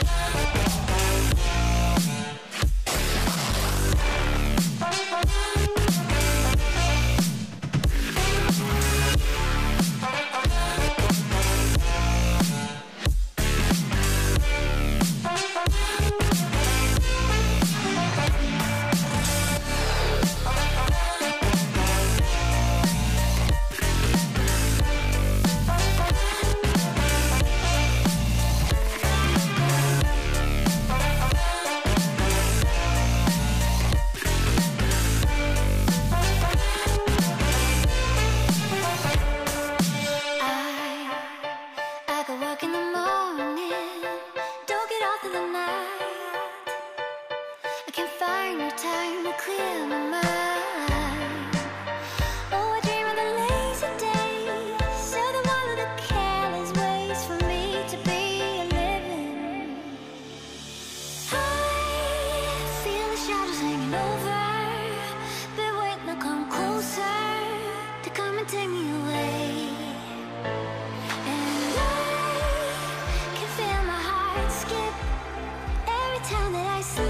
Bye. skip every time that I sleep.